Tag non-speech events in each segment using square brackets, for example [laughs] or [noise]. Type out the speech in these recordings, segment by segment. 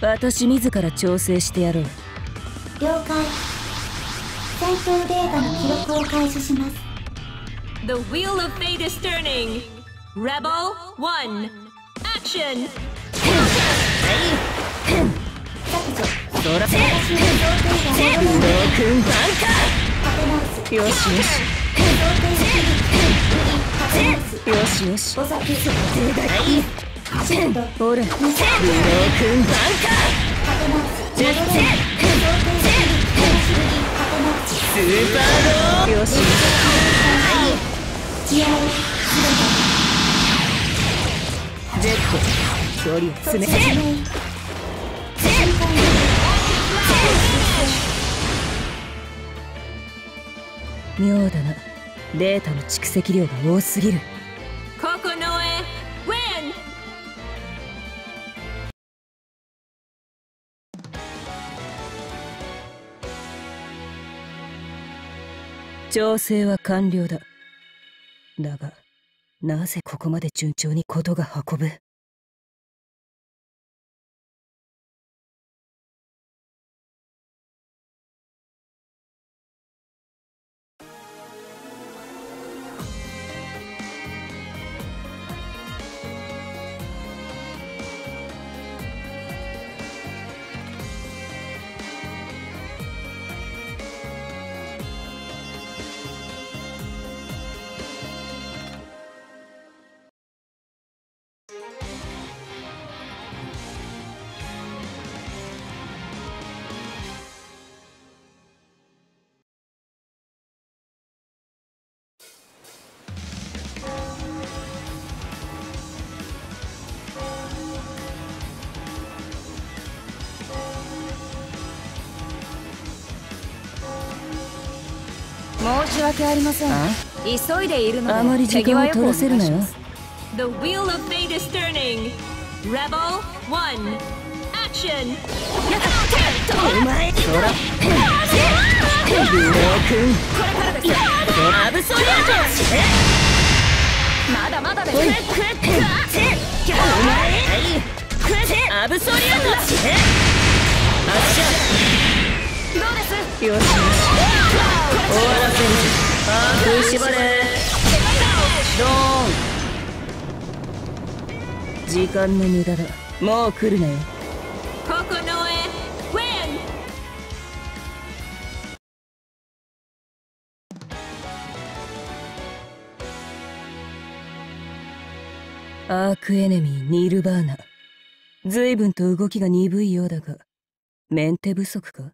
私自ら調整してやろう。了解。戦闘データの記録を開始します。The wheel of fate is turning. Rebel 1. Action! 削除そら私の想定が戻らないくんバンカよしよし。よしよし。手がいい妙だな。データの蓄積量が多すぎる。調整は完了だ。だがなぜここまで順調に事が運ぶ？訳ありません。急いでいるのであまり時間を取らせるなよ。The wheel of fate is turning. Rebel 1. Action! お前そら。ブロークンアブソリュートまだまだですお前アブソリュート発射どうですよしよし終わらせるあー食いしばれドーン時間の無駄だ。もう来るなよ。Kokonoe win! アークエネミーニルバーナ。随分と動きが鈍いようだがメンテ不足か？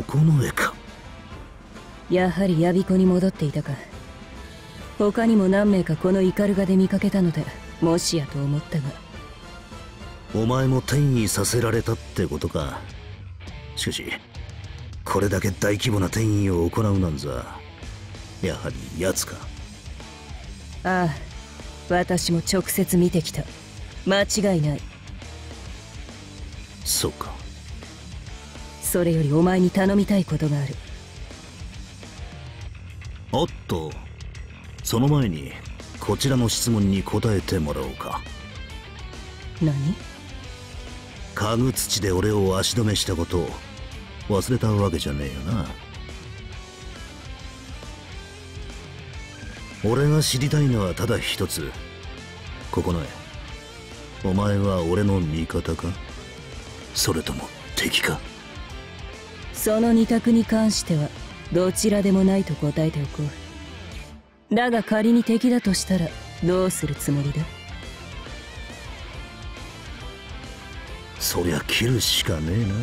ここの絵か。やはりヤビコに戻っていたか。他にも何名かこのイカルガで見かけたのでもしやと思ったが。お前も転移させられたってことか。しかしこれだけ大規模な転移を行うなんざやはり奴か。ああ私も直接見てきた。間違いない。そうかそれよりお前に頼みたいことがある。おっとその前にこちらの質問に答えてもらおうか。何？家具土で俺を足止めしたことを忘れたわけじゃねえよな。俺が知りたいのはただ一つ。ここの絵。お前は俺の味方か？それとも敵か？その二択に関してはどちらでもないと答えておこう。だが仮に敵だとしたらどうするつもりだ？そりゃ切るしかねえな。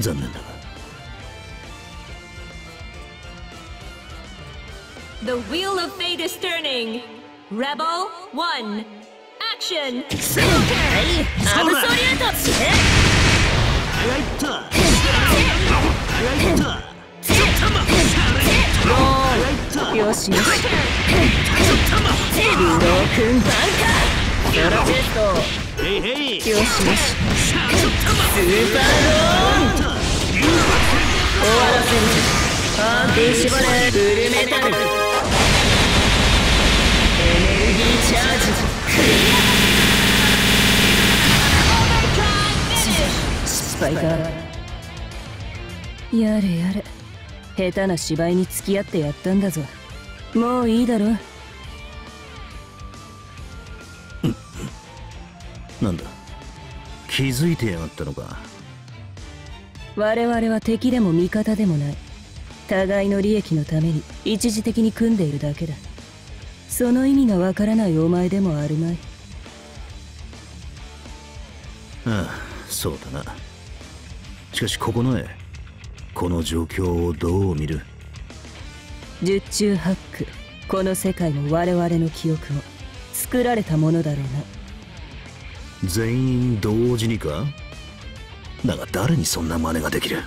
残念だが。The wheel of fate is turning. Rebel 1. Action! アブソリュートよしよし。ブロークンバンカードラチェストよしよし。スーパーローン終わらせるパーティー絞れフルメタルエネルギーチャージクリア失敗かやれやれ。下手な芝居に付き合ってやったんだぞ。もういいだろ。[laughs] なんだ？気づいてやがったのか？我々は敵でも味方でもない。互いの利益のために一時的に組んでいるだけだ。その意味がわからないお前でもあるまい。ああそうだな。しかしここの絵この状況をどう見る？十中八九この世界も我々の記憶も作られたものだろうな。全員同時にか？だが誰にそんな真似ができる？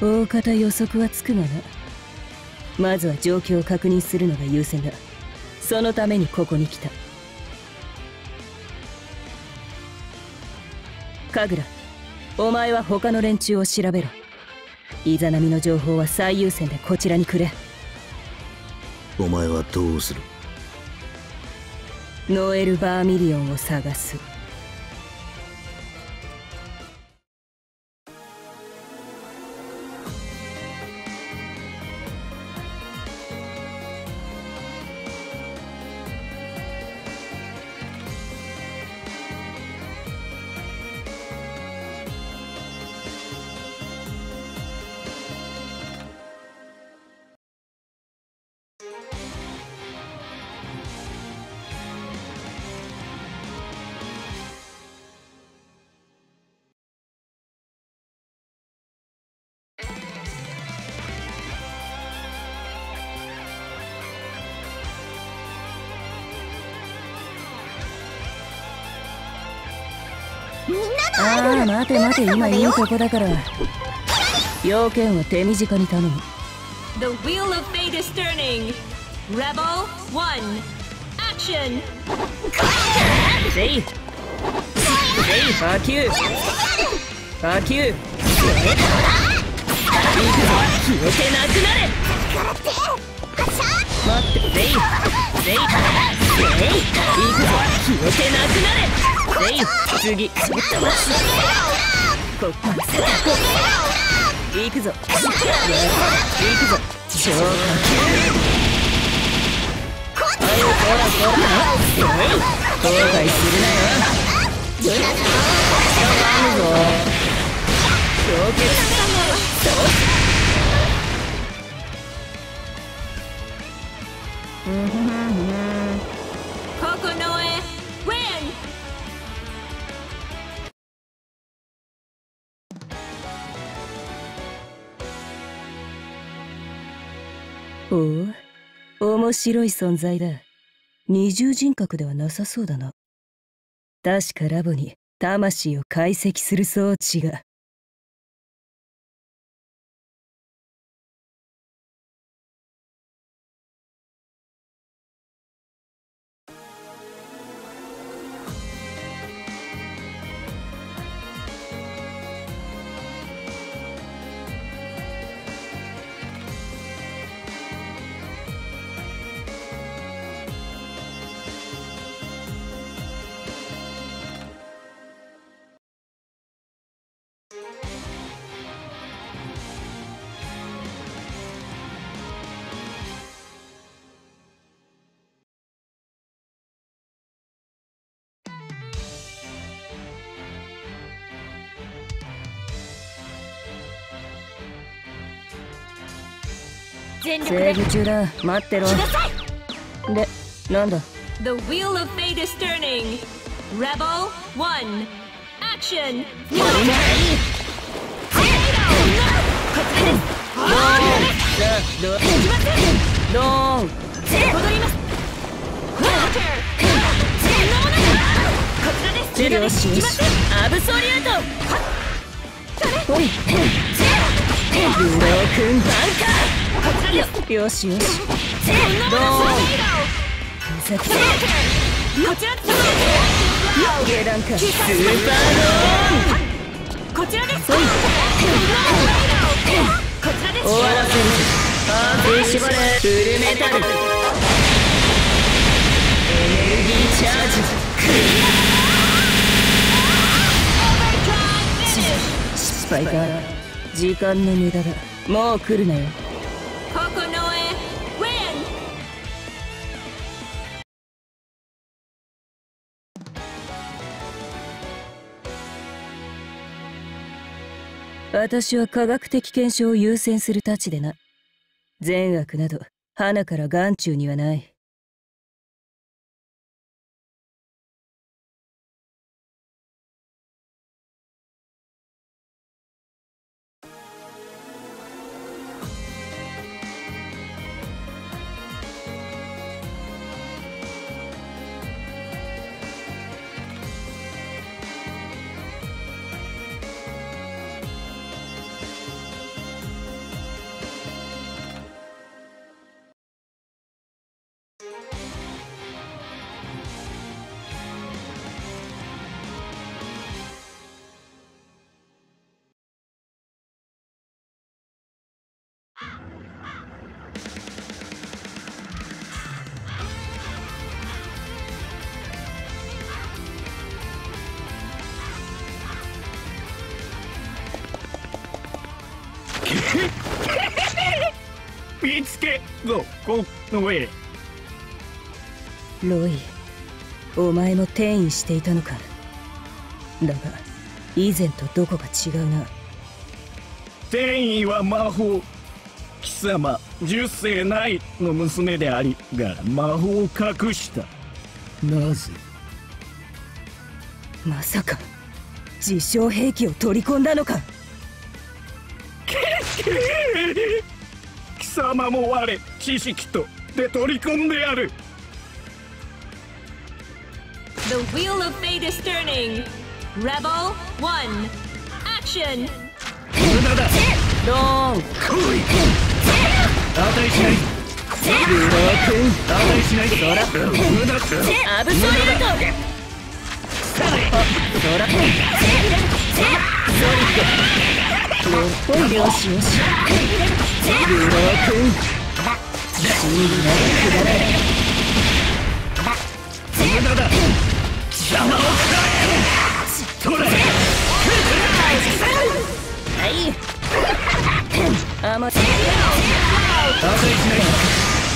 大方予測はつくがなまずは状況を確認するのが優先だ。そのためにここに来た。神楽お前は他の連中を調べろ。イザナミの情報は最優先でこちらにくれ。お前はどうする？ノエル・バーミリオンを探すああ待て待て今いいとこだから要件は手短に頼む The wheel of fate is turning. Rebel 1. Action! せいせい波及波及いくぞ消えてなくなれ待ってせいせいせいいくぞ消えてなくなれ次ちょっと待ってこっからいくぞよしいくぞ超波及はいこらこらえい後悔するなよ頼むぞ氷結コほう？面白い存在だ。二重人格ではなさそうだな。確かラボに魂を解析する装置が。全力セでーブ中だ待ってろでなんだ The wheel of fate is turning. Rebel 1. Action! ドーン戻りますアブソリュートほいルローよしよしドー。ンふざけこちらです。下段かスパー。こちらです。ドー。ンほいこちらです。終わらせるハー。フ縛れフルメタルエネルギー。チャー。ジ失敗か時間の無駄だもう来るなよ私は科学的検証を優先するたちでな。善悪など花から眼中にはない。ぞこの上ロイお前も転移していたのか。だが以前とどこか違うな。転移は魔法貴様十世ないの娘でありが魔法を隠した。なぜ？まさか自称兵器を取り込んだのか。貴 [laughs] 様も我知識とで取り込んでやる。The wheel of fate is turning. Rebel 1. Action! 無駄だ。ドーン来い値しない。ルロー君値しない。ドラ無駄だ。アブソリュートドラソリッドよしよしルロー君死になくだらない無駄だ貴様を食らえ取れはいあま値しない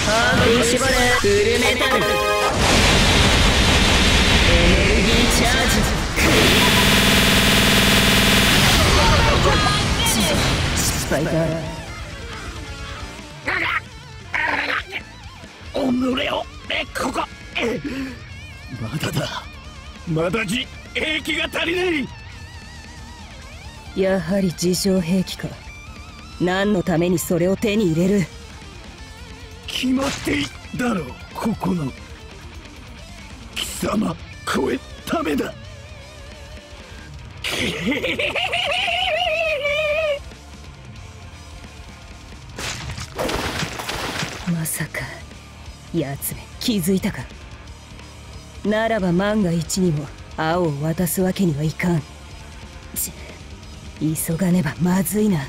ハーフ縛れフルメタルエネルギーチャージ失敗だ。おぬれをえここえまだだ。まだじ兵器が足りない。やはり自称兵器か。何のためにそれを手に入れる？決まっていだろうここの貴様超えためだ。まさか奴め気づいたか？ならば万が一にも青を渡すわけにはいかん。ち急がねばまずいな。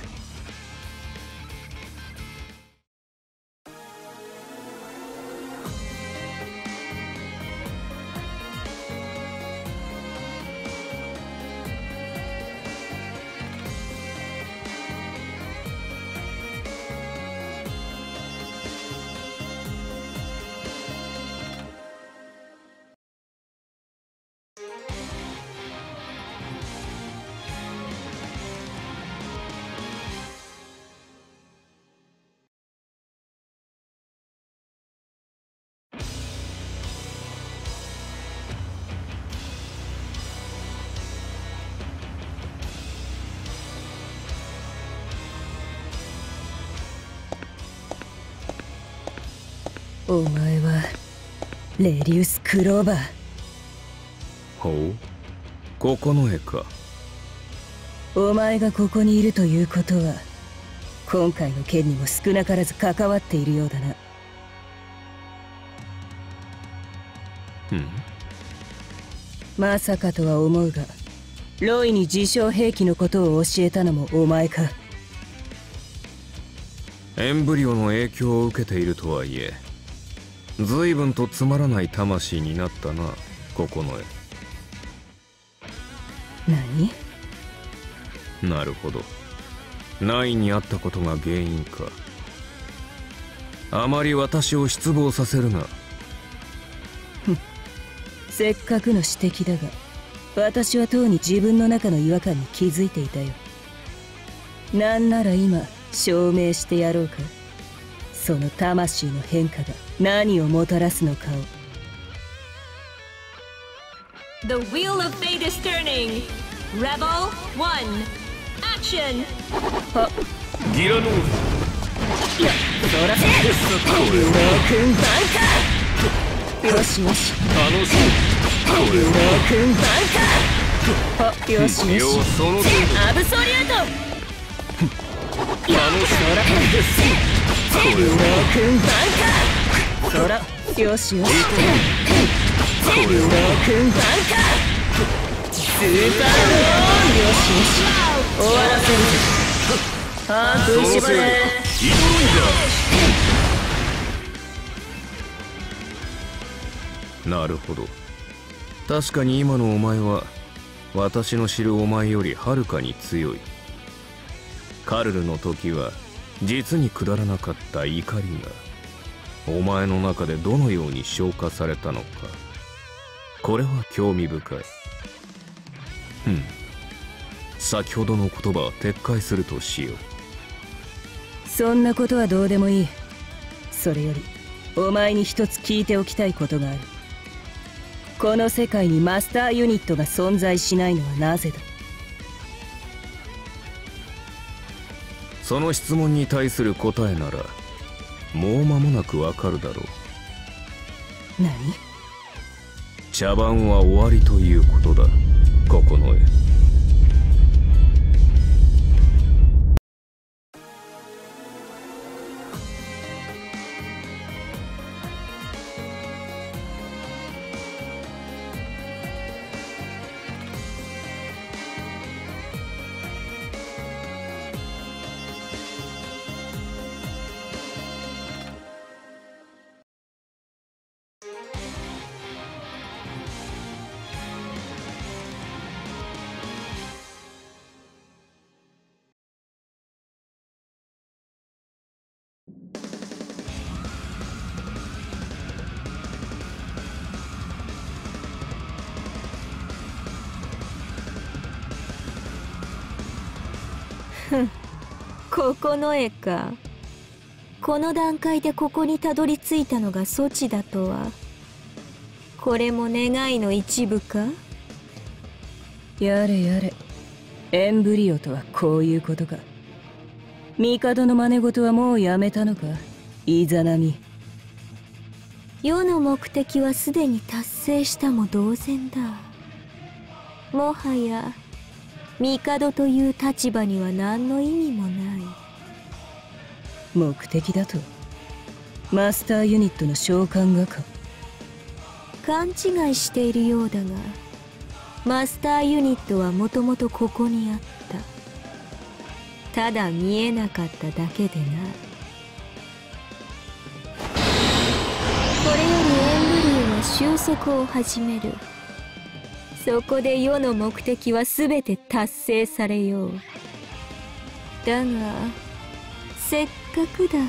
お前はレディウス・クローバー。ほう。ここの絵か。お前がここにいるということは今回の件にも少なからず関わっているようだな。うん。まさかとは思うがロイに自称兵器のことを教えたのもお前か。エンブリオの影響を受けているとはいえ随分とつまらない魂になったなここの何？絵なるほど。ナインにあったことが原因か。あまり私を失望させるな。せっかくの指摘だが私はとうに自分の中の違和感に気づいていたよ。なんなら今証明してやろうかその魂の変化が何をもたらすのかを。The wheel of fate is turning. Rebel 1. Action! ギラノールそらせルロー君バンカよしよし。[laughs] 楽しルロー君バンカあよしよしアブソリュート楽しルロー君バンカそらよしよしルロー。君バンカスーパー。ローンよしよし終わらせるああ食いしばれなるほど確かに今のお前は私の知るお前よりはるかに強いカルルの時は実にくだらなかった怒りがお前の中でどのように消化されたのか。これは興味深い。うん。先ほどの言葉は撤回するとしよう。そんなことはどうでもいい。それよりお前に一つ聞いておきたいことがある。この世界にマスターユニットが存在しないのはなぜだ？その質問に対する答えならもう間もなくわかるだろう。何？茶番は終わりということだ。ここここの絵か。この段階でここにたどり着いたのが措置だとは。これも願いの一部か？やれやれ。エンブリオとはこういうことか。帝の真似事はもうやめたのか？イザナミ。世の目的はすでに達成したも同然だ。もはや帝という立場には何の意味もない目的だとマスターユニットの召喚がか勘違いしているようだがマスターユニットはもともとここにあったただ見えなかっただけでなこれよりエンブリオは収束を始めるそこで世の目的は全て達成されよう。だがせっかくだ。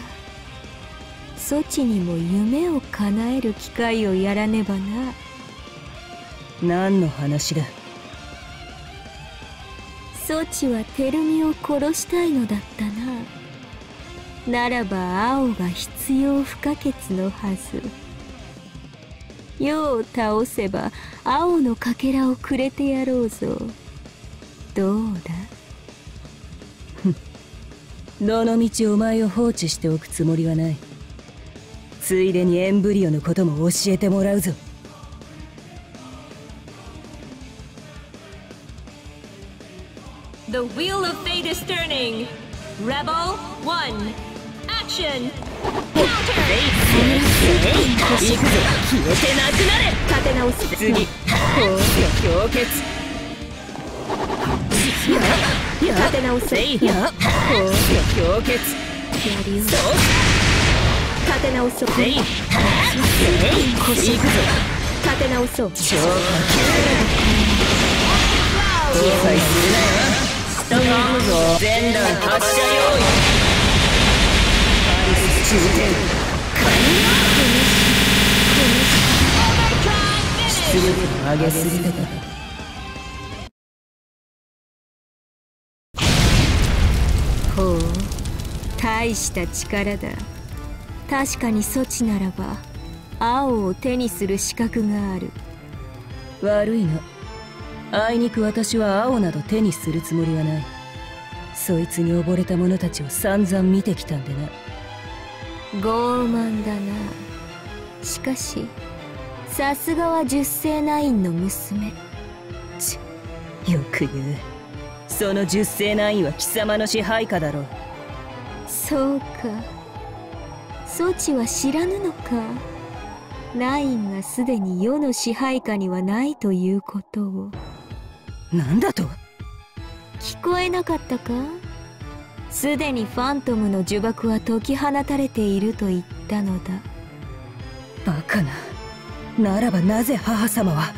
措置にも夢を叶える機会をやらねばな。何の話だ？措置はテルミを殺したいのだったな。ならば青が必要不可欠のはず世を倒せば青のかけらをくれてやろうぞどうだ？[laughs] どのみちお前を放置しておくつもりはないついでにエンブリオのことも教えてもらうぞ The wheel of fate is turning. Rebel one. Action. 消えてなくなれ立て直す次氷結や立て直せや氷結やりよ立て直そうせい行くぞ立て直そう超後悔するなよ下がむぞ全弾発射用意中点出力上げすぎてたほう大した力だ。確かに措置ならば青を手にする資格がある。悪いな。あいにく私は青など手にするつもりはない。そいつに溺れた者たちを散々見てきたんでな。傲慢だな。しかしさすがは十世ナインの娘。ちよく言う。その十世ナインは貴様の支配下だろう。そうか。措置は知らぬのか。ナインがすでに世の支配下にはないということを。なんだと？聞こえなかったか？すでにファントムの呪縛は解き放たれていると言ったのだ。バカな。ならばなぜ母様は？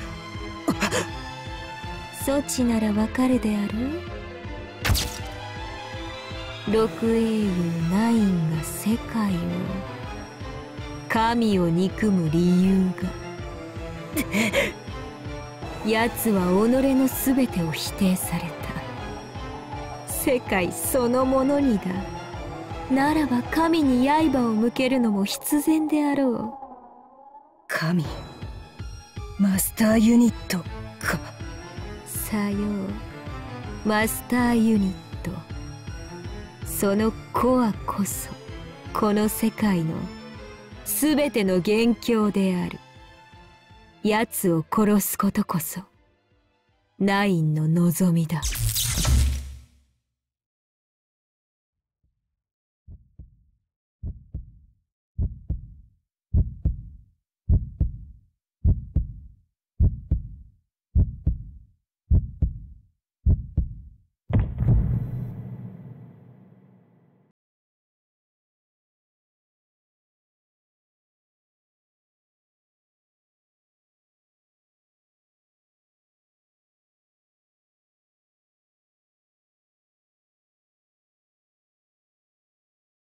措置ならわかるである六英雄ナインが世界を神を憎む理由が。[laughs] 奴は己の全てを否定された世界そのものにだ。ならば神に刃を向けるのも必然であろう。神マスターユニットか。さよう。マスターユニット。そのコアこそこの世界の全ての元凶である。奴を殺すことこそナインの望みだ